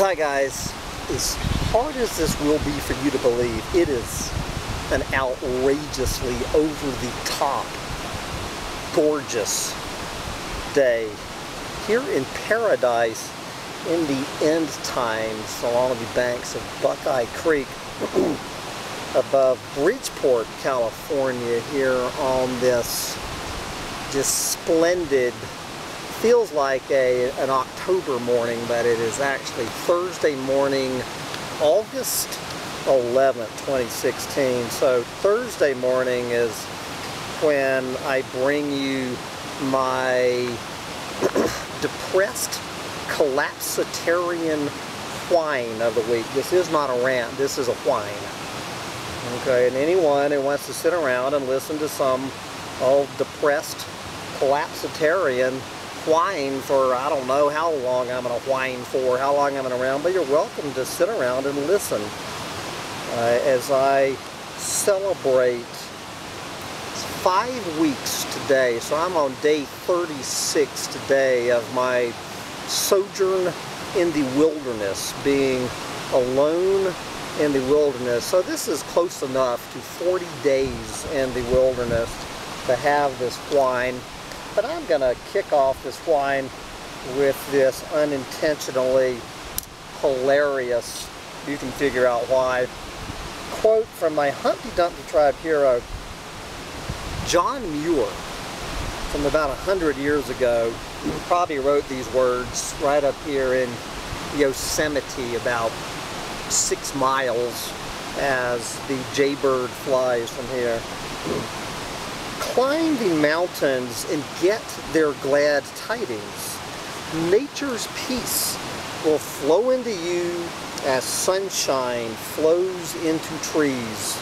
Hi guys, as hard as this will be for you to believe, it is an outrageously over the top gorgeous day here in paradise in the end times along the banks of Buckeye Creek above Bridgeport, California here on this just splendid feels like a an October morning but it is actually Thursday morning August 11th 2016 so Thursday morning is when I bring you my depressed collapsitarian whine of the week. This is not a rant, this is a whine. Okay, and anyone who wants to sit around and listen to some old depressed collapsitarian whine for I don't know how long I'm going to whine for, how long I'm going to around, but you're welcome to sit around and listen uh, as I celebrate five weeks today, so I'm on day 36 today of my sojourn in the wilderness, being alone in the wilderness. So this is close enough to 40 days in the wilderness to have this whine. But I'm going to kick off this whine with this unintentionally hilarious, you can figure out why, quote from my Humpty Dumpty Tribe hero, John Muir, from about a hundred years ago, probably wrote these words right up here in Yosemite, about six miles as the jaybird flies from here. Climb the mountains and get their glad tidings. Nature's peace will flow into you as sunshine flows into trees.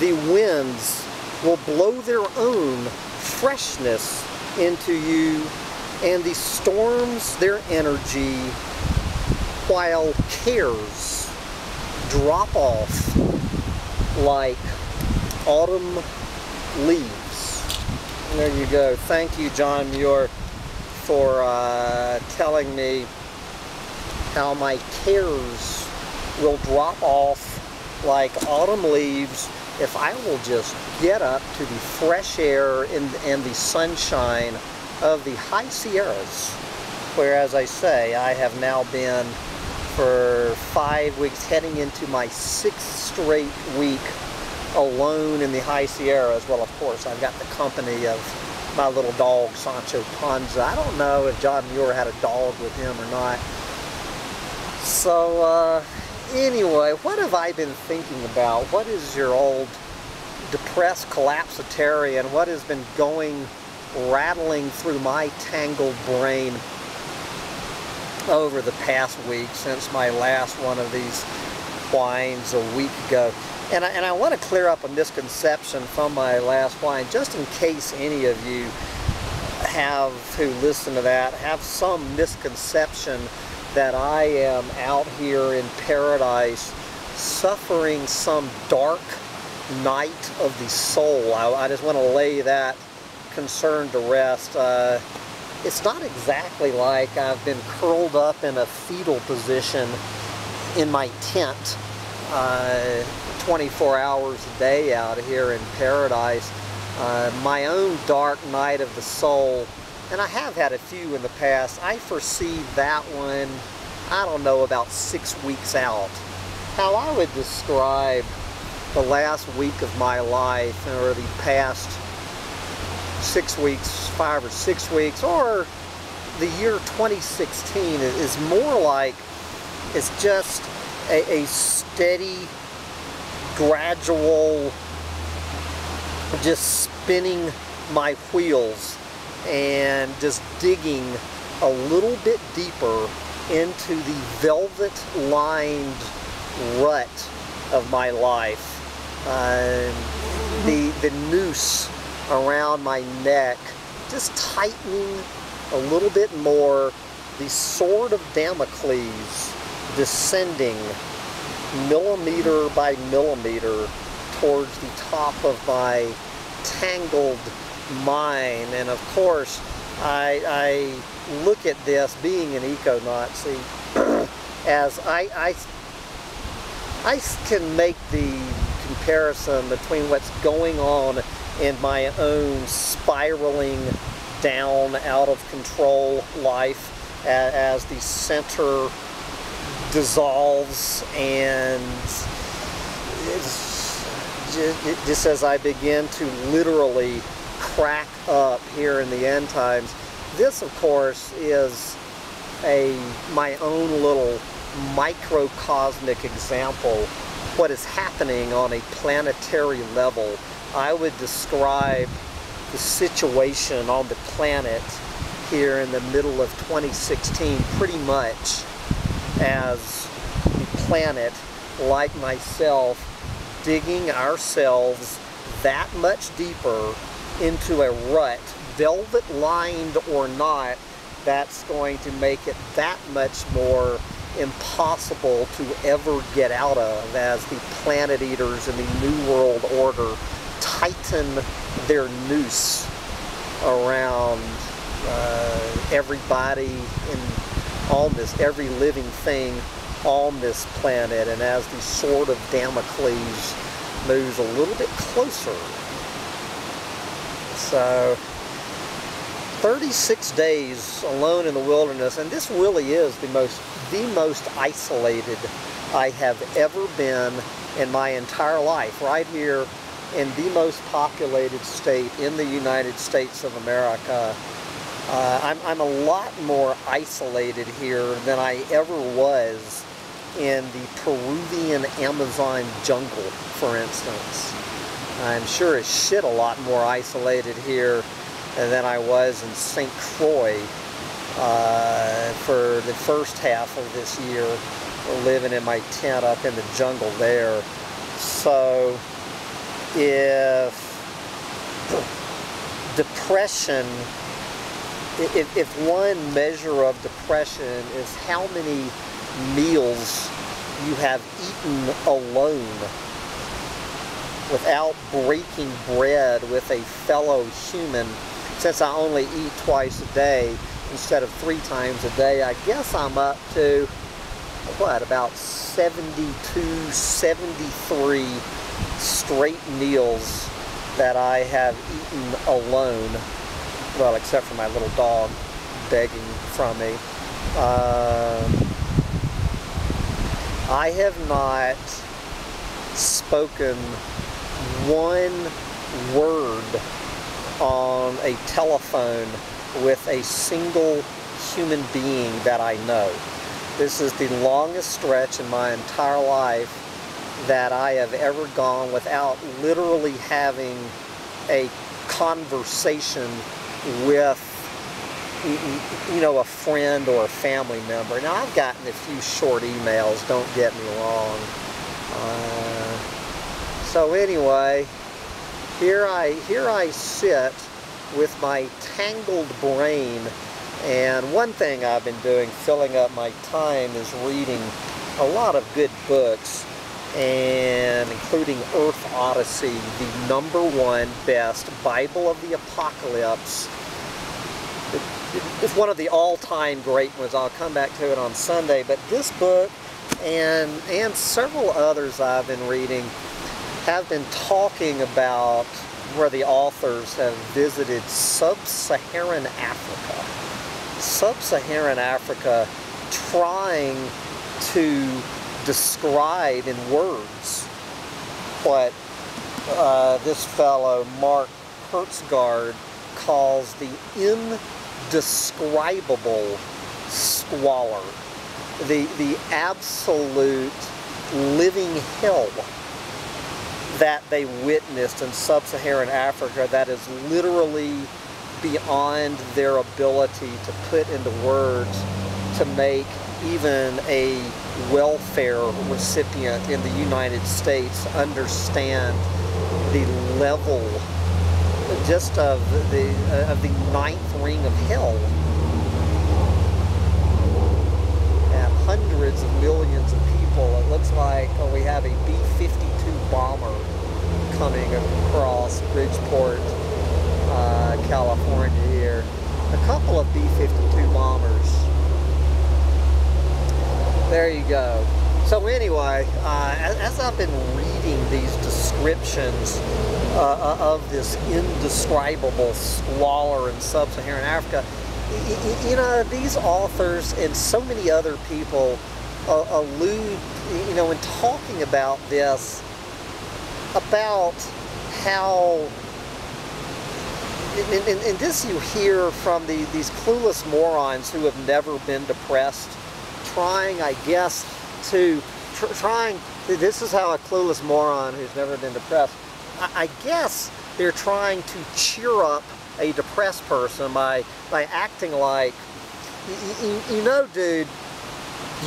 The winds will blow their own freshness into you and the storms their energy while cares drop off like autumn leaves. There you go. Thank you, John Muir, for uh, telling me how my cares will drop off like autumn leaves if I will just get up to the fresh air and, and the sunshine of the high Sierras, where, as I say, I have now been for five weeks, heading into my sixth straight week alone in the high Sierras. Well, of course, I've got the company of my little dog, Sancho Panza. I don't know if John Muir had a dog with him or not. So, uh, anyway, what have I been thinking about? What is your old depressed collapsitarian? What has been going, rattling through my tangled brain over the past week since my last one of these whines a week ago? And I, and I want to clear up a misconception from my last whine, just in case any of you have, who listen to that, have some misconception that I am out here in paradise suffering some dark night of the soul. I, I just want to lay that concern to rest. Uh, it's not exactly like I've been curled up in a fetal position in my tent uh, 24 hours a day out here in paradise. Uh, my own dark night of the soul and I have had a few in the past. I foresee that one, I don't know, about six weeks out. How I would describe the last week of my life, or the past six weeks, five or six weeks, or the year 2016 is more like it's just a, a steady, gradual, just spinning my wheels and just digging a little bit deeper into the velvet lined rut of my life. Uh, the, the noose around my neck just tightening a little bit more, the sword of Damocles descending millimeter by millimeter towards the top of my tangled mine. And of course, I, I look at this being an eco-Nazi. as I, I, I can make the comparison between what's going on in my own spiraling down out of control life as the center dissolves and just as I begin to literally crack up here in the end times. This, of course, is a my own little microcosmic example what is happening on a planetary level. I would describe the situation on the planet here in the middle of 2016 pretty much as the planet, like myself, digging ourselves that much deeper into a rut, velvet lined or not, that's going to make it that much more impossible to ever get out of as the planet eaters in the New World Order tighten their noose around uh, everybody in on this, every living thing on this planet. And as the sword of Damocles moves a little bit closer, so 36 days alone in the wilderness, and this really is the most the most isolated I have ever been in my entire life, right here in the most populated state in the United States of America. Uh, I'm, I'm a lot more isolated here than I ever was in the Peruvian Amazon jungle, for instance. I'm sure as shit a lot more isolated here than I was in St. Croix uh, for the first half of this year, living in my tent up in the jungle there. So if depression if, if one measure of depression is how many meals you have eaten alone without breaking bread with a fellow human, since I only eat twice a day instead of three times a day, I guess I'm up to, what, about 72, 73 straight meals that I have eaten alone well, except for my little dog begging from me. Uh, I have not spoken one word on a telephone with a single human being that I know. This is the longest stretch in my entire life that I have ever gone without literally having a conversation with you know a friend or a family member. Now I've gotten a few short emails. Don't get me wrong. Uh, so anyway, here I here I sit with my tangled brain. And one thing I've been doing, filling up my time, is reading a lot of good books and including Earth Odyssey, the number one best Bible of the Apocalypse. It's one of the all-time great ones. I'll come back to it on Sunday, but this book and and several others I've been reading have been talking about where the authors have visited sub-Saharan Africa. Sub-Saharan Africa trying to describe in words what uh, this fellow, Mark Hertsgaard, calls the indescribable squalor, the, the absolute living hell that they witnessed in sub-Saharan Africa that is literally beyond their ability to put into words to make even a welfare recipient in the United States understand the level just of the uh, of the ninth ring of hell. At hundreds of millions of people it looks like oh, we have a B-52 bomber coming across Bridgeport uh, California here. A couple of B-52 bombers. There you go. So anyway, uh, as, I've been reading these descriptions uh, uh of this indescribable squalor in sub-Saharan Africa, you know, these authors and so many other people uh, allude, you know, in talking about this, about how and, and, and, this you hear from the, these clueless morons who have never been depressed, trying, I guess, to, tr trying, this is how a clueless moron who's never been depressed, I, guess they're trying to cheer up a depressed person by, by acting like, you know, dude,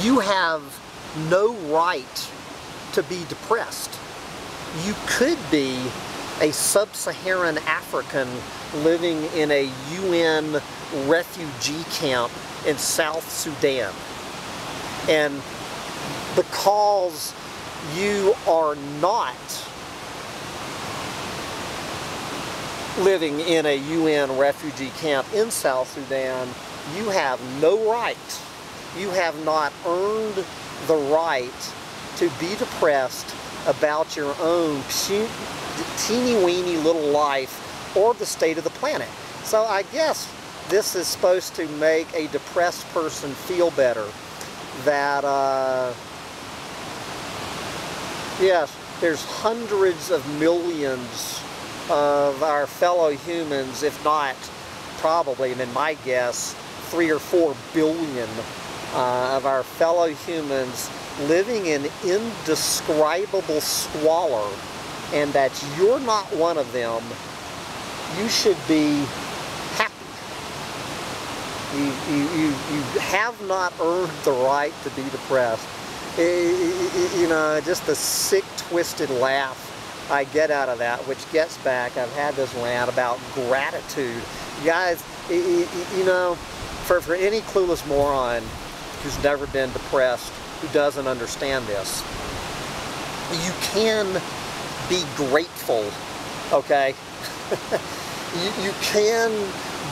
you have no right to be depressed. You could be a sub-Saharan African living in a UN refugee camp in South Sudan. And because you are not living in a UN refugee camp in South Sudan, you have no right, you have not earned the right to be depressed about your own teeny weeny little life or the state of the planet. So I guess this is supposed to make a depressed person feel better that uh, yes there's hundreds of millions of our fellow humans if not probably and in my guess three or four billion uh, of our fellow humans living in indescribable squalor and that you're not one of them you should be happy. You, you, you, you have not earned the right to be depressed. You know, just the sick, twisted laugh I get out of that, which gets back, I've had this rant about gratitude. guys, you know, for, for any clueless moron who's never been depressed, who doesn't understand this, you can be grateful, okay? you, you can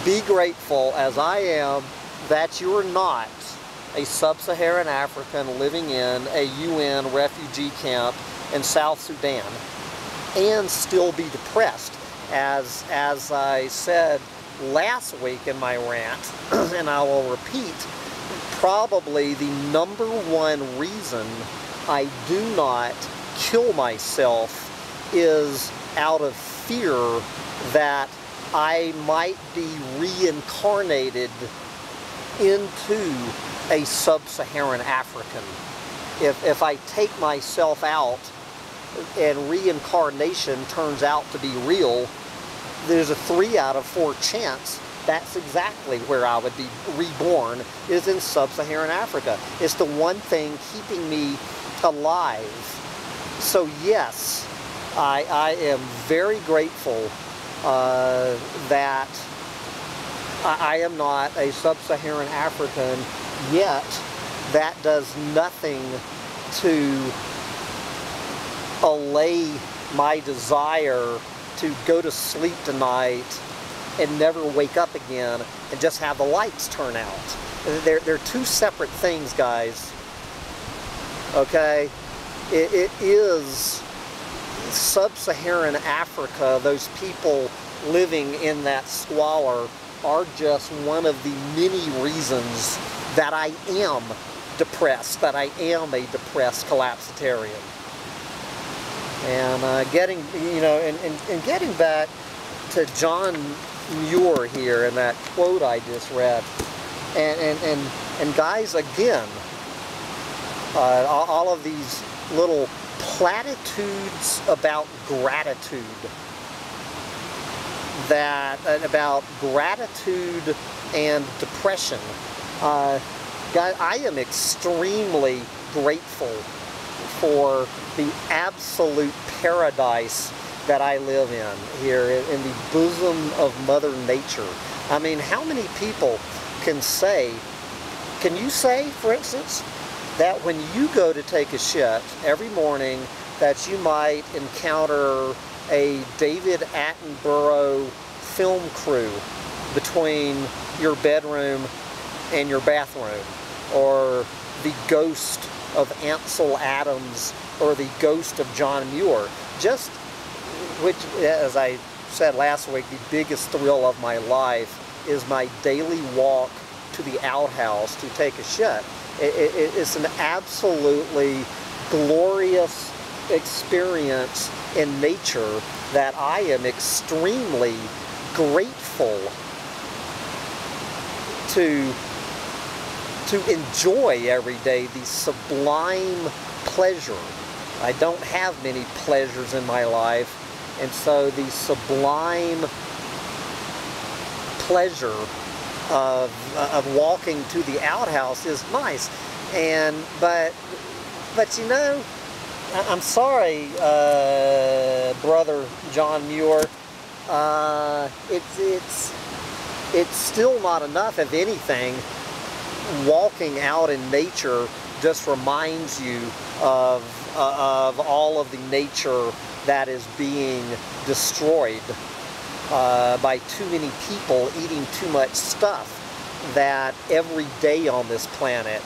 be grateful, as I am, that you're not a sub-Saharan African living in a UN refugee camp in South Sudan and still be depressed. As, as I said last week in my rant, and I will repeat, probably the number one reason I do not kill myself is out of fear that I might be reincarnated into a sub-Saharan African. If, if I take myself out and reincarnation turns out to be real, there's a three out of four chance that's exactly where I would be reborn is in sub-Saharan Africa. It's the one thing keeping me alive. So yes, I, I am very grateful uh, that I, I am not a sub-Saharan African, yet that does nothing to allay my desire to go to sleep tonight and never wake up again and just have the lights turn out. They're, they're two separate things, guys. Okay? it, it is sub-Saharan Africa, those people living in that squalor are just one of the many reasons that I am depressed, that I am a depressed collapsitarian. And uh, getting, you know, and, and, and getting back to John Muir here and that quote I just read, and, and, and, and guys, again, uh, all of these little platitudes about gratitude that uh, about gratitude and depression. Uh, God, I am extremely grateful for the absolute paradise that I live in here in the bosom of Mother Nature. I mean, how many people can say, can you say, for instance, that when you go to take a shit every morning that you might encounter a David Attenborough film crew between your bedroom and your bathroom. or the ghost of Ansel Adams or the ghost of John Muir. Just, which, as I said last week, the biggest thrill of my life is my daily walk to the outhouse to take a shit. It, it, it's an absolutely glorious experience in nature that I am extremely grateful to to enjoy every day the sublime pleasure. I don't have many pleasures in my life, and so the sublime pleasure of, of walking to the outhouse is nice. And, but, but you know, I'm sorry, uh, brother John Muir, uh, it's, it's, it's still not enough, if anything, walking out in nature just reminds you of, uh, of all of the nature that is being destroyed uh, by too many people eating too much stuff that every day on this planet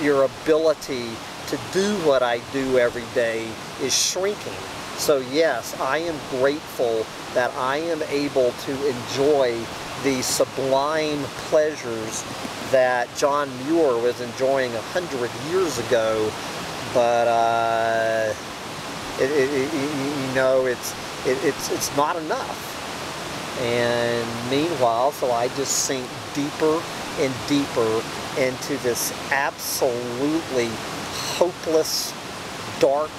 your ability to do what I do every day is shrinking. So yes, I am grateful that I am able to enjoy the sublime pleasures that John Muir was enjoying a hundred years ago, but uh, it, it, it, you know, it's it's it's not enough. And meanwhile, so I just sink deeper and deeper into this absolutely hopeless, dark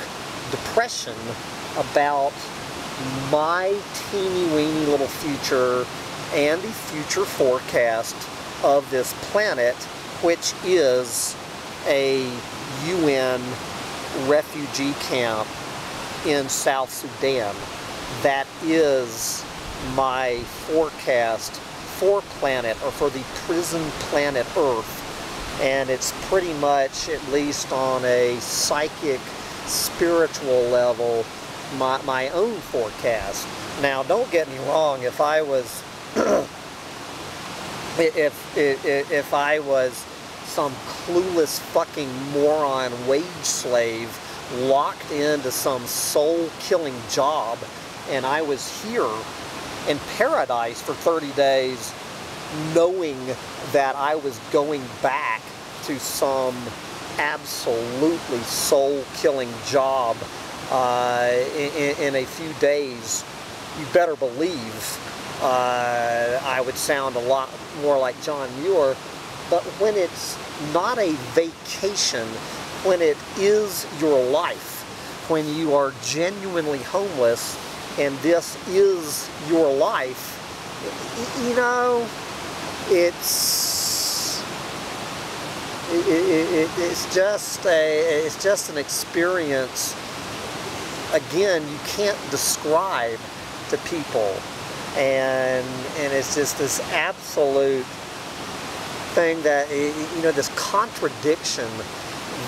depression about my teeny weeny little future and the future forecast of this planet, which is a UN refugee camp in South Sudan. That is my forecast for planet or for the prison planet Earth and it's pretty much at least on a psychic spiritual level my, my own forecast now don't get me wrong if I was if, if if I was some clueless fucking moron wage slave locked into some soul killing job and I was here in paradise for 30 days knowing that I was going back to some absolutely soul-killing job uh, in, in, a few days, you better believe uh, I would sound a lot more like John Muir. But when it's not a vacation, when it is your life, when you are genuinely homeless, and this is your life, you know, it's it, it, it's just a it's just an experience. Again, you can't describe to people, and and it's just this absolute thing that you know this contradiction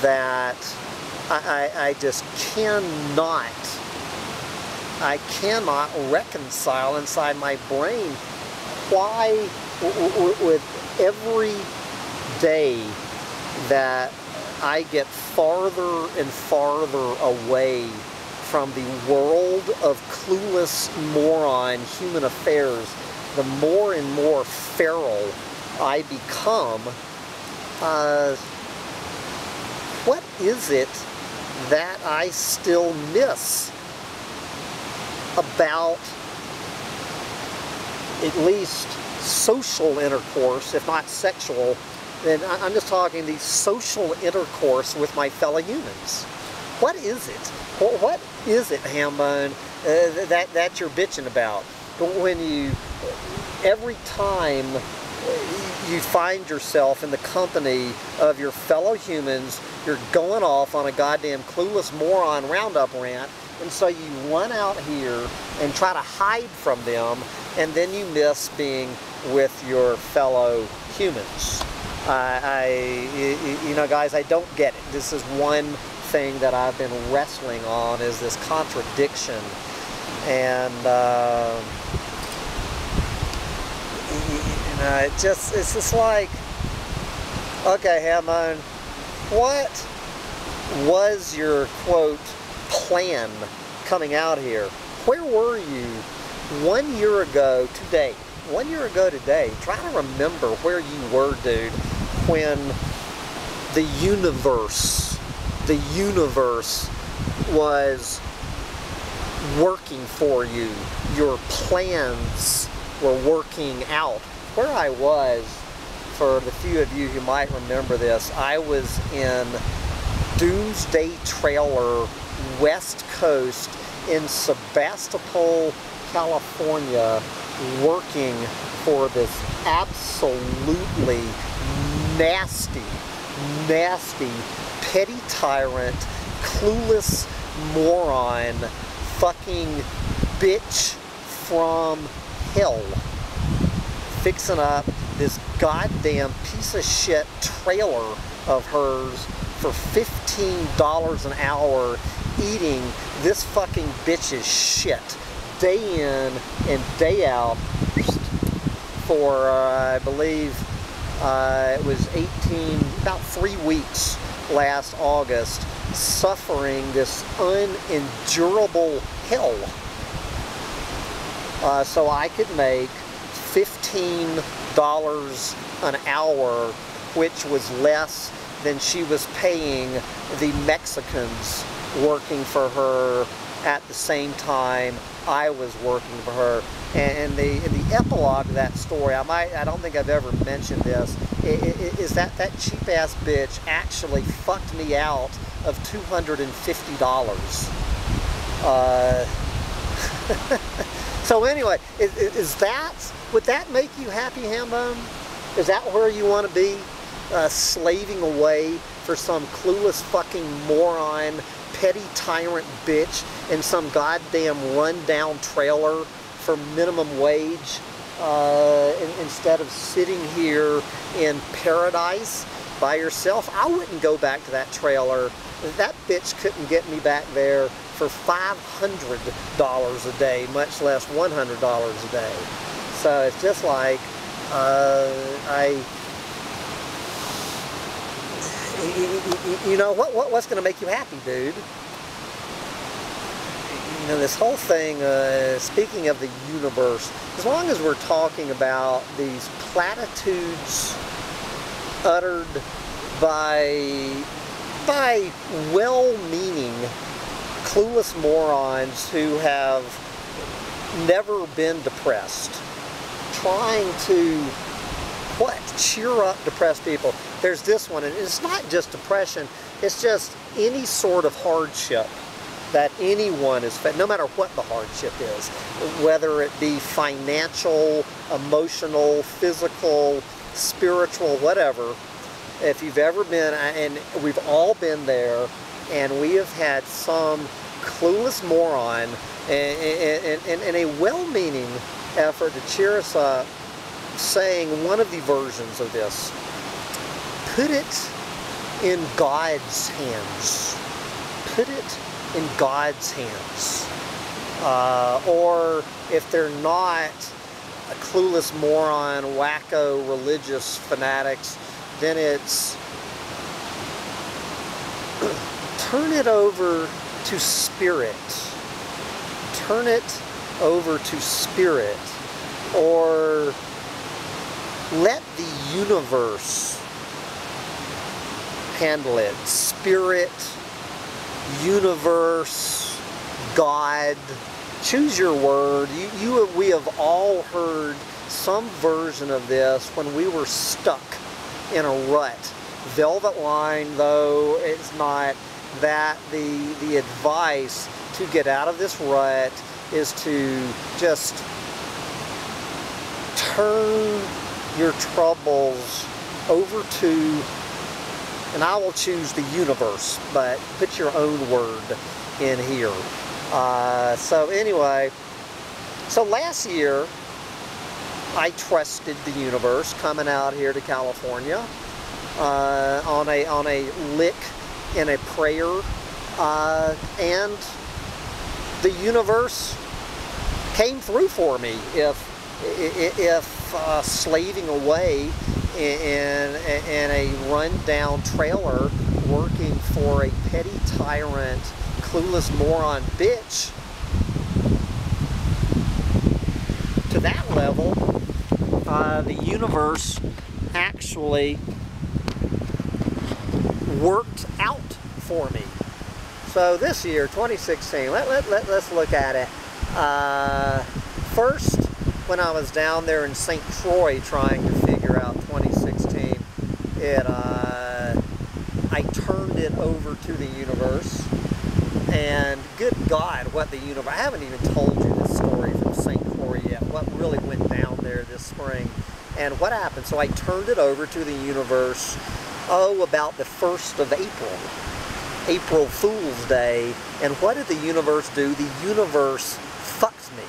that I, I, I just cannot I cannot reconcile inside my brain. Why with every day that I get farther and farther away from the world of clueless moron human affairs, the more and more feral I become, uh, what is it that I still miss? about at least social intercourse, if not sexual, then I'm just talking the social intercourse with my fellow humans. What is it? What is it, Hambone, uh, that, that you're bitching about? When you, every time you find yourself in the company of your fellow humans, you're going off on a goddamn clueless moron roundup rant, and so you run out here and try to hide from them, and then you miss being with your fellow humans. I, you know, guys, I don't get it. This is one thing that I've been wrestling on is this contradiction, and uh, it just it's just like Okay, Hambone, what was your quote plan coming out here? Where were you one year ago today? One year ago today, try to remember where you were, dude, when the universe, the universe was working for you. Your plans were working out. Where I was, for the few of you who might remember this, I was in Doomsday Trailer, West Coast, in Sebastopol, California, working for this absolutely nasty, nasty, petty tyrant, clueless moron, fucking bitch from hell fixing up this goddamn piece of shit trailer of hers for $15 an hour eating this fucking bitch's shit day in and day out for, uh, I believe, uh, it was 18, about three weeks last August, suffering this unendurable hell. Uh, so I could make $15 an hour, which was less than she was paying the Mexicans working for her at the same time I was working for her. And the, the epilogue of that story, I might, I don't think I've ever mentioned this, is that that cheap ass bitch actually fucked me out of $250. Uh, so anyway, is, is, that, would that make you happy, Hambone? Is that where you want to be? Uh, slaving away for some clueless fucking moron petty tyrant bitch in some goddamn rundown trailer for minimum wage uh, instead of sitting here in paradise by yourself. I wouldn't go back to that trailer. That bitch couldn't get me back there for $500 a day, much less $100 a day. So it's just like, uh, I, you know, what, what what's going to make you happy, dude? You know, this whole thing, uh, speaking of the universe, as long as we're talking about these platitudes uttered by, by well-meaning, clueless morons who have never been depressed, trying to what? Cheer up depressed people. There's this one, and it's not just depression, it's just any sort of hardship that anyone is no matter what the hardship is, whether it be financial, emotional, physical, spiritual, whatever, if you've ever been, uh, and we've all been there, and we have had some clueless moron in a well-meaning effort to cheer us up saying one of the versions of this. Put it in God's hands. Put it in God's hands. Uh, or if they're not a clueless moron, wacko religious fanatics, then it's turn it over to spirit. Turn it over to spirit. Or let the universe handle it. Spirit, universe, God, choose your word. You, you, we have all heard some version of this when we were stuck in a rut. Velvet line, though, it's not that the, the advice to get out of this rut is to just turn your troubles over to, and I will choose the universe, but put your own word in here. Uh, so anyway, so last year, I trusted the universe coming out here to California uh, on a on a lick in a prayer, uh, and the universe came through for me. If if uh, slaving away in, in a rundown trailer working for a petty tyrant, clueless moron bitch. To that level, uh, the universe actually worked out for me. So this year, 2016, let, let, let, let's look at it. Uh, first, when I was down there in St. Croix trying to figure out 2016, it, uh, I turned it over to the universe. And good God, what the universe, I haven't even told you this story from St. Croix yet, what really went down there this spring. And what happened? So I turned it over to the universe, oh, about the 1st of April. April Fool's Day. And what did the universe do? The universe fucks me.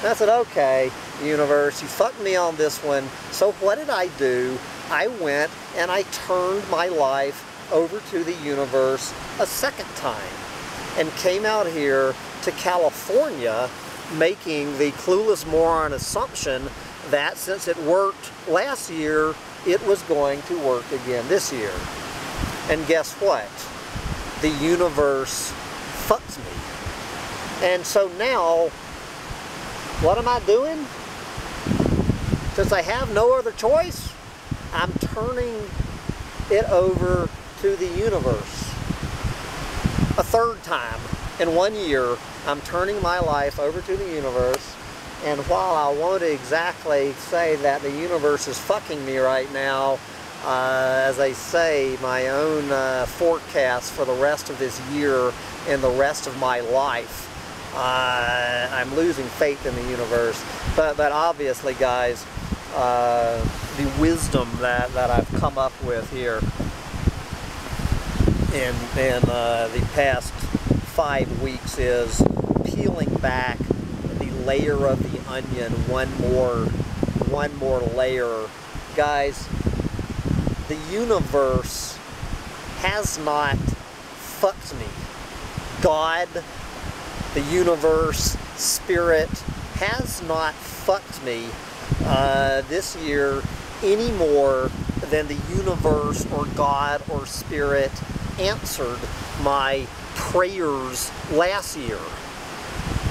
And I said, okay, universe, you fucked me on this one. So what did I do? I went and I turned my life over to the universe a second time and came out here to California making the clueless moron assumption that since it worked last year, it was going to work again this year. And guess what? The universe fucks me. And so now, what am I doing? Since I have no other choice, I'm turning it over to the universe. A third time in one year, I'm turning my life over to the universe. And while I won't exactly say that the universe is fucking me right now, uh, as I say, my own uh, forecast for the rest of this year and the rest of my life. Uh, I'm losing faith in the universe. But, but obviously, guys, uh, the wisdom that, that I've come up with here in, in uh, the past five weeks is peeling back the layer of the onion one more, one more layer. Guys, the universe has not fucked me. God, the universe, spirit, has not fucked me uh, this year any more than the universe or God or spirit answered my prayers last year.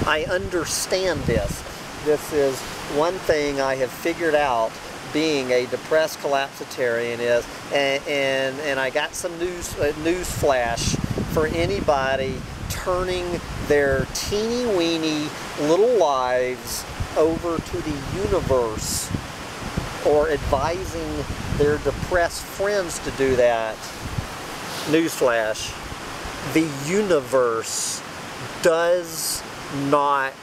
I understand this. This is one thing I have figured out being a depressed collapsitarian is, and, and, and I got some news, uh, news flash for anybody turning their teeny weeny little lives over to the universe or advising their depressed friends to do that. Newsflash, the universe does not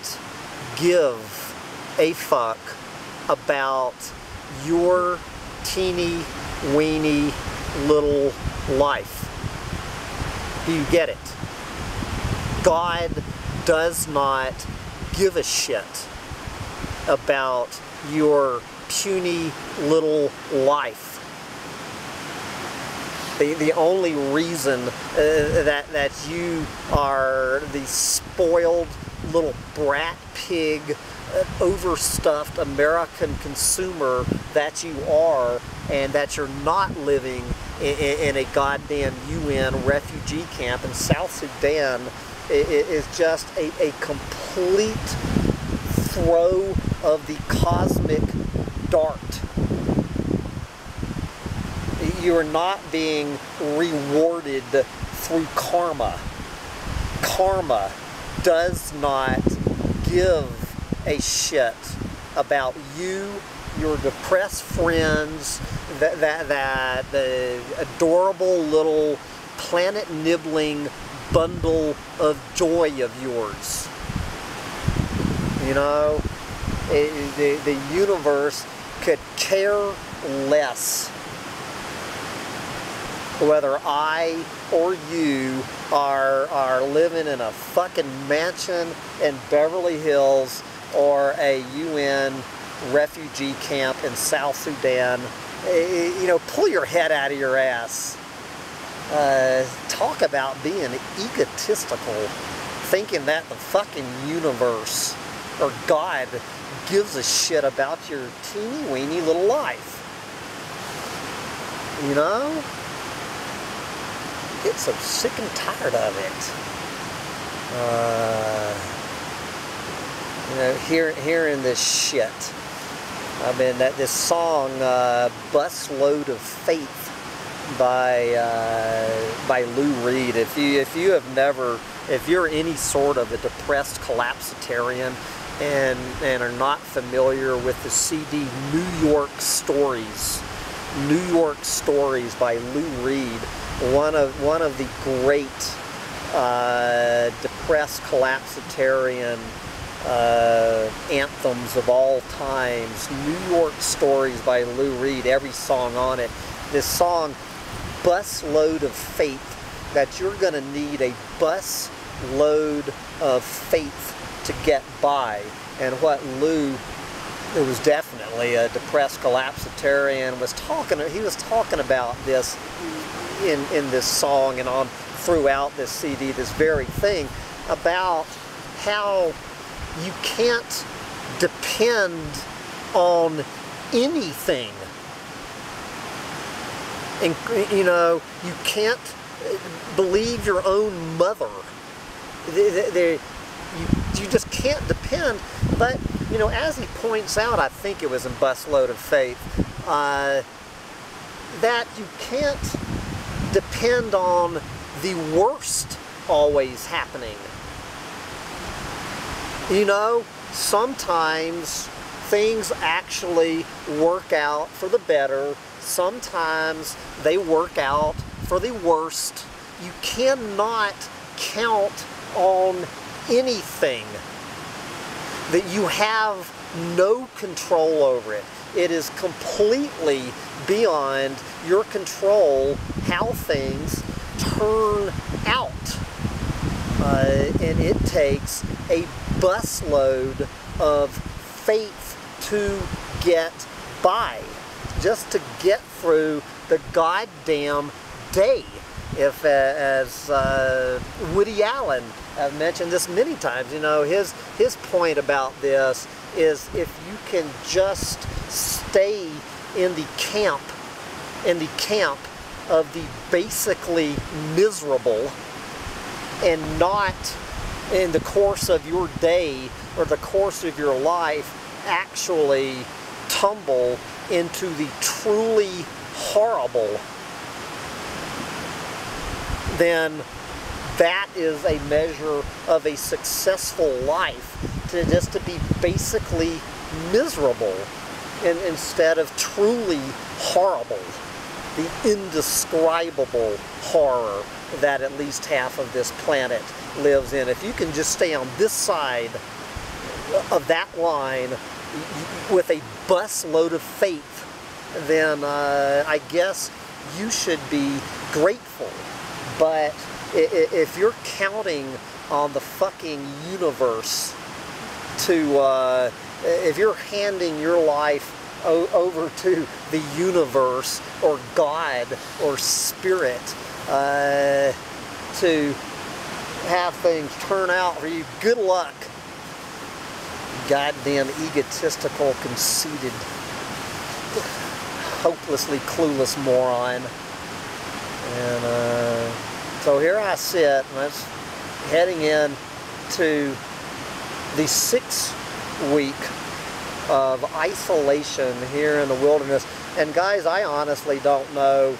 give a fuck about your teeny weeny little life. Do you get it? God does not give a shit about your puny little life. The, the only reason uh, that, that you are the spoiled little brat pig overstuffed American consumer that you are and that you're not living in, in, a goddamn UN refugee camp in South Sudan is just a, a complete throw of the cosmic dart. You are not being rewarded through karma. Karma does not give a shit about you, your depressed friends, that, that, that the adorable little planet nibbling bundle of joy of yours. You know, it, the, the universe could care less whether I or you are, are living in a fucking mansion in Beverly Hills or a UN refugee camp in South Sudan, eh, you know, pull your head out of your ass. Uh, talk about being egotistical, thinking that the fucking universe or God gives a shit about your teeny weeny little life. You know? Get so sick and tired of it. Uh, you know, hear, hearing this shit. I mean, that this song, uh, "Busload of Faith" by uh, by Lou Reed. If you if you have never, if you're any sort of a depressed collapsitarian and and are not familiar with the CD New York Stories, New York Stories by Lou Reed, one of one of the great uh, depressed collapsitarian uh, anthems of all times. New York Stories by Lou Reed, every song on it. This song, Bus Load of Faith, that you're going to need a bus load of faith to get by. And what Lou, it was definitely a depressed collapsitarian, was talking, he was talking about this in, in this song and on throughout this CD, this very thing, about how you can't depend on anything. And, you know, you can't believe your own mother. They, they, you, you just can't depend. But, you know, as he points out, I think it was in Busload of Faith, uh, that you can't depend on the worst always happening. You know, sometimes things actually work out for the better. Sometimes they work out for the worst. You cannot count on anything that you have no control over it. It is completely beyond your control how things turn out. Uh, and it takes a busload of faith to get by, just to get through the goddamn day. If, uh, as uh, Woody Allen, I've mentioned this many times, you know, his, his point about this is if you can just stay in the camp, in the camp of the basically miserable and not in the course of your day or the course of your life actually tumble into the truly horrible, then that is a measure of a successful life to just to be basically miserable and instead of truly horrible the indescribable horror that at least half of this planet lives in. If you can just stay on this side of that line with a bus load of faith, then uh, I guess you should be grateful. But if you're counting on the fucking universe to, uh, if you're handing your life over to the universe or God or spirit uh, to have things turn out for you. Good luck. Goddamn egotistical, conceited, hopelessly clueless moron. And uh, so here I sit, and that's heading in to the sixth week of isolation here in the wilderness. And guys, I honestly don't know,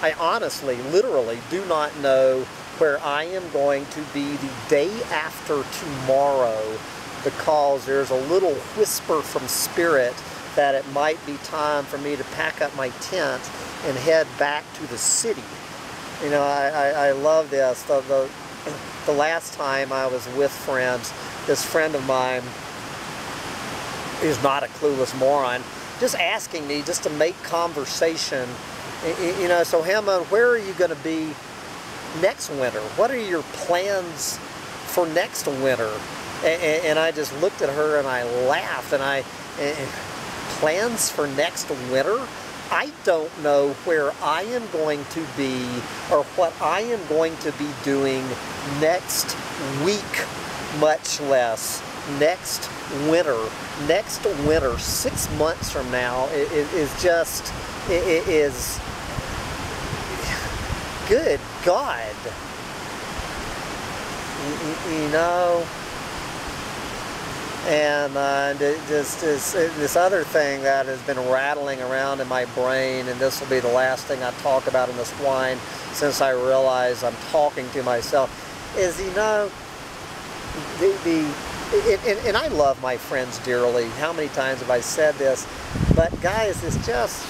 I honestly, literally do not know where I am going to be the day after tomorrow because there's a little whisper from Spirit that it might be time for me to pack up my tent and head back to the city. You know, I, I, I love this. The, the, the last time I was with friends, this friend of mine is not a clueless moron, just asking me just to make conversation. You know, so Hambone, where are you going to be next winter? What are your plans for next winter? And, I just looked at her and I laughed and I, eh, eh, plans for next winter? I don't know where I am going to be or what I am going to be doing next week, much less next winter. Next winter, six months from now, is just, it is, good God. You, you know, and uh, this, this, this other thing that has been rattling around in my brain, and this will be the last thing I talk about in this whine since I realize I'm talking to myself, is, you know, the, the and, and I love my friends dearly. How many times have I said this? But guys, it's just,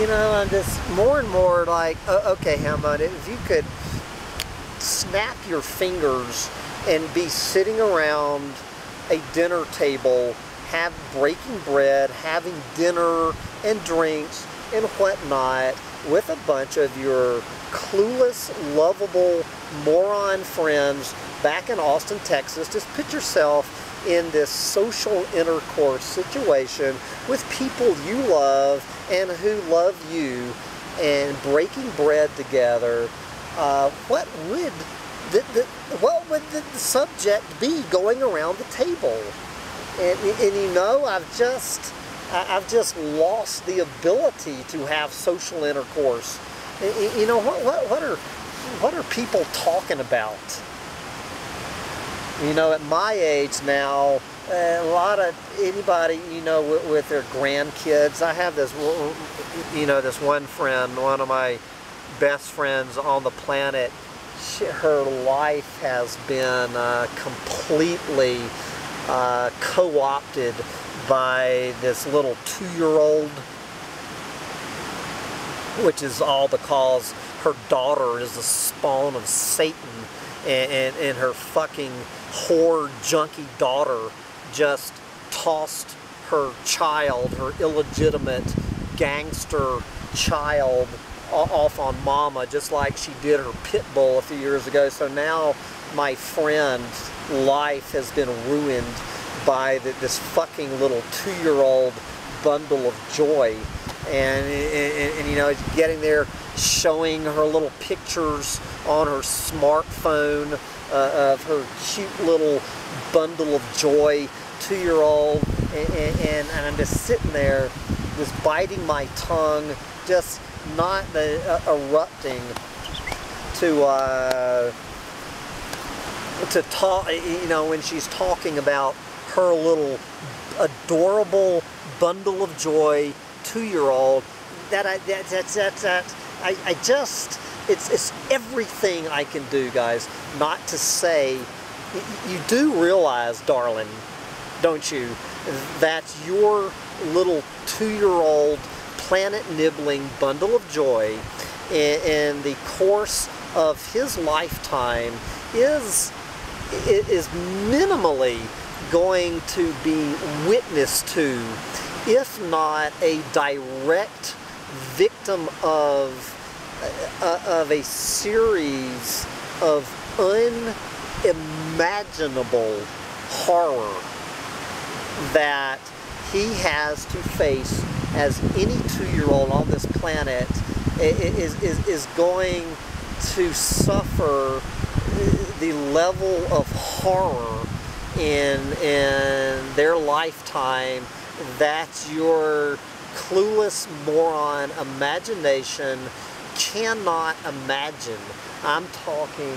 you, know, I'm just more and more like, oh, okay, Hambone, if you could snap your fingers and be sitting around a dinner table, have breaking bread, having dinner and drinks and whatnot with a bunch of your clueless, lovable, moron friends back in Austin, Texas. Just put yourself in this social intercourse situation with people you love and who love you and breaking bread together. Uh, what would the, the, what would the, subject be going around the table? And, and you know, I've just, I've just lost the ability to have social intercourse. You know, what, what, what, are, what are people talking about? You know, at my age now, a lot of anybody, you know, with, with their grandkids. I have this, you know, this one friend, one of my best friends on the planet she, her life has been uh, completely uh, co-opted by this little two-year-old which is all because her daughter is the spawn of Satan and, and, and her fucking whore junkie daughter just tossed her child, her illegitimate gangster child off on mama just like she did her pit bull a few years ago. So now my friend's life has been ruined by the, this fucking little two-year-old bundle of joy. And, and, and, you know, getting there, showing her little pictures on her smartphone uh, of her cute little bundle of joy, two-year-old, and, and, and I'm just sitting there, just biting my tongue, just not uh, erupting to uh, to talk. You know, when she's talking about her little adorable bundle of joy two-year-old. That I that that that, that I, I just it's it's everything I can do, guys. Not to say you do realize, darling, don't you, that your little two-year-old planet-nibbling bundle of joy in, in the course of his lifetime is is minimally going to be witness to, if not a direct victim of, uh, of a series of unimaginable horror that he has to face as any two-year-old on this planet is, is, is going to suffer the level of horror in, in their lifetime. That your clueless moron imagination cannot imagine. I'm talking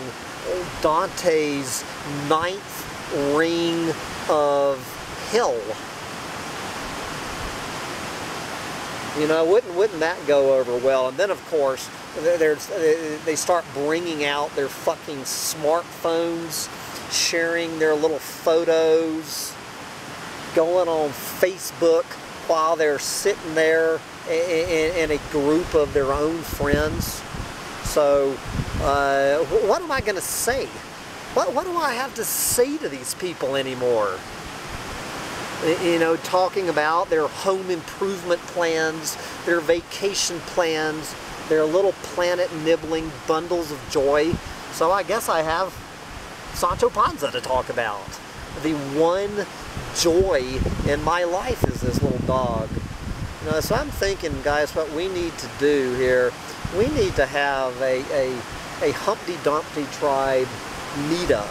Dante's ninth ring of hell You know, wouldn't wouldn't that go over well? And then of course, there's they start bringing out their fucking smartphones, sharing their little photos, going on Facebook while they're sitting there in, a group of their own friends. So, uh, what am I going to say? What, what do I have to say to these people anymore? you know, talking about their home improvement plans, their vacation plans, their little planet nibbling bundles of joy. So I guess I have Sancho Panza to talk about. The one joy in my life is this little dog. So I'm thinking, guys, what we need to do here, we need to have a, a, a Humpty Dumpty tribe meetup,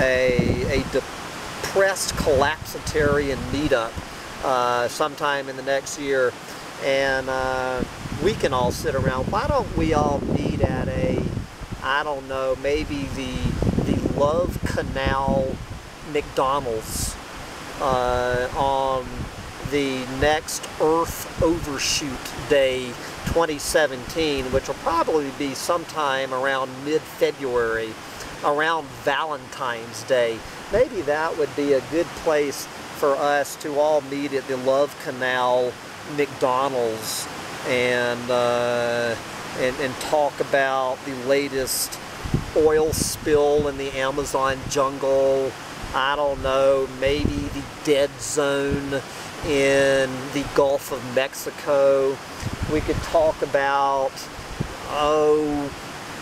a, a depressed collapsitarian meetup uh, sometime in the next year. And uh, we can all sit around. Why don't we all meet at a, I don't know, maybe the the Love Canal McDonald's uh, on the next Earth Overshoot Day 2017, which will probably be sometime around mid-February, around Valentine's Day. Maybe that would be a good place for us to all meet at the Love Canal McDonald's and, uh, and, and talk about the latest oil spill in the Amazon jungle. I don't know, maybe the dead zone in the Gulf of Mexico. We could talk about, oh,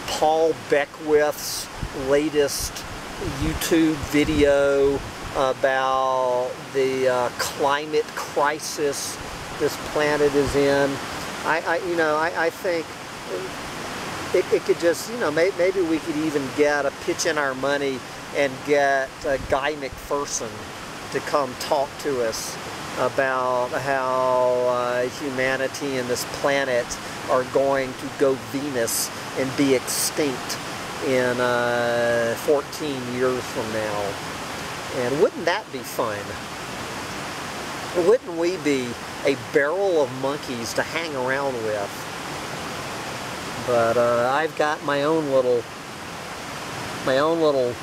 Paul Beckwith's latest YouTube video about the uh, climate crisis this planet is in. I, I you know, I, I think it, it, could just, you know, may, maybe we could even get a pitch in our money and get uh, Guy McPherson to come talk to us about how uh, humanity and this planet are going to go Venus and be extinct in uh, 14 years from now. And wouldn't that be fun? Wouldn't we be a barrel of monkeys to hang around with? But uh, I've got my own little, my own little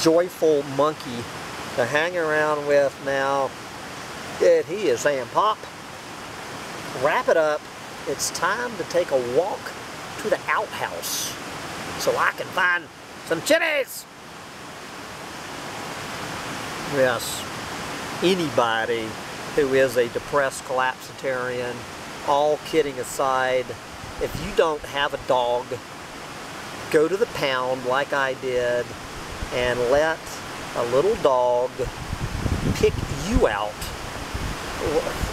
joyful monkey to hang around with now that he is saying, Pop, wrap it up. It's time to take a walk to the outhouse so I can find some chilies. Yes, anybody who is a depressed collapsitarian, all kidding aside, if you don't have a dog, go to the pound like I did and let a little dog pick you out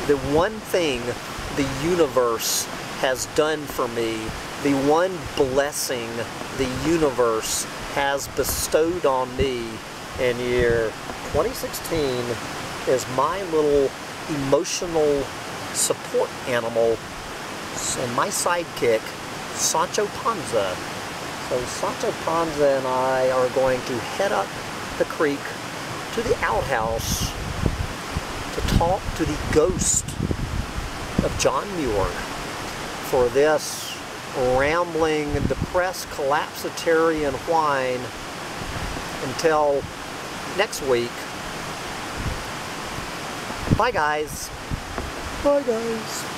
the one thing the universe has done for me, the one blessing the universe has bestowed on me in year 2016 is my little emotional support animal and my sidekick, Sancho Panza. So Sancho Panza and I are going to head up the creek to the outhouse to talk to the ghost of John Muir for this rambling, depressed, collapsitarian whine until next week. Bye guys. Bye guys.